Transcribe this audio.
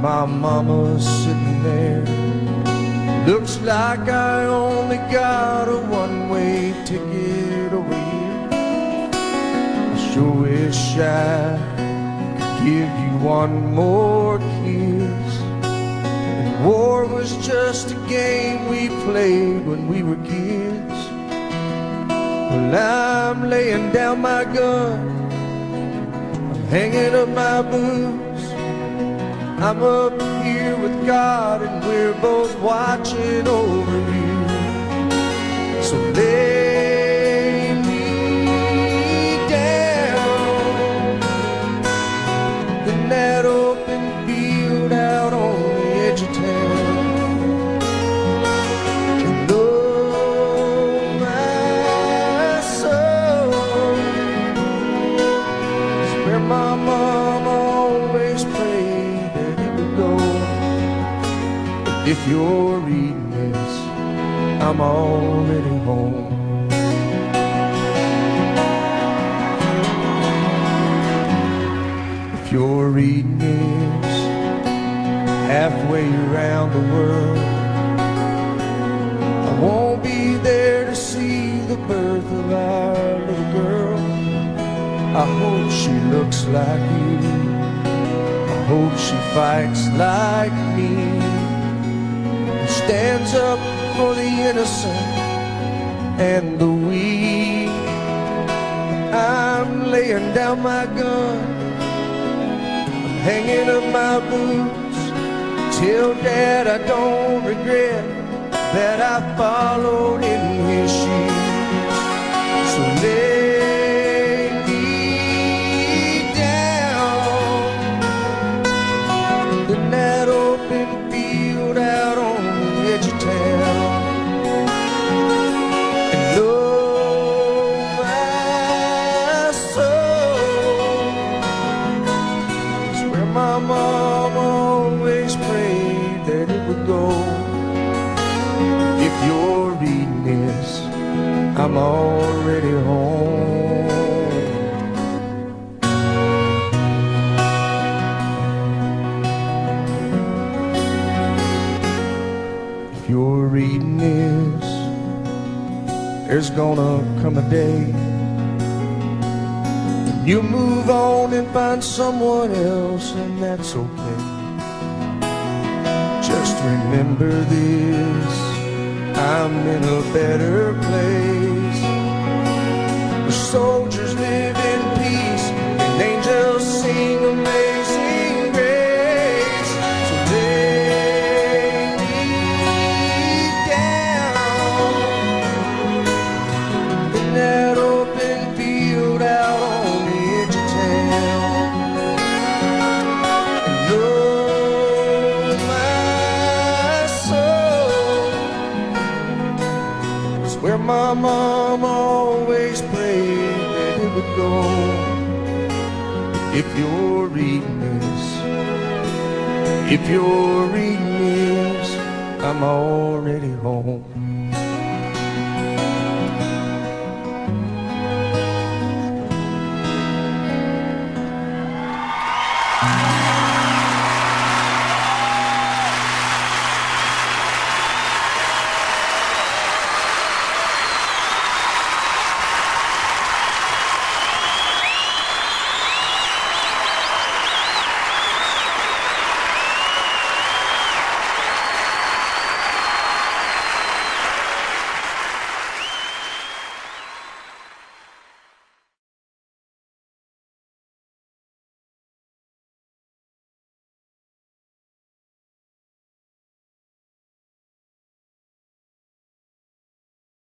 my mama sitting there. Looks like I only got a one-way ticket away. I sure wish I could give you one more kiss. And war was just a game we played when we were kids. Well, I'm laying down my gun. I'm hanging up my boots. I'm up here with God, and we're both watching over you. So lay me down in that open field out on the edge of town. And oh, my soul is where my mom always prayed if you're reading this, I'm already home. If you're reading this halfway around the world, I won't be there to see the birth of our little girl. I hope she looks like you. I hope she fights like me stands up for the innocent and the weak. I'm laying down my gun, I'm hanging up my boots. Tell Dad I don't regret that I followed in I'm already home. If you're reading this, there's gonna come a day you move on and find someone else, and that's okay. Just remember this I'm in a better place. Soldiers live my mom always prayed that it would go. If you're reading this, if you're reading this, I'm already home.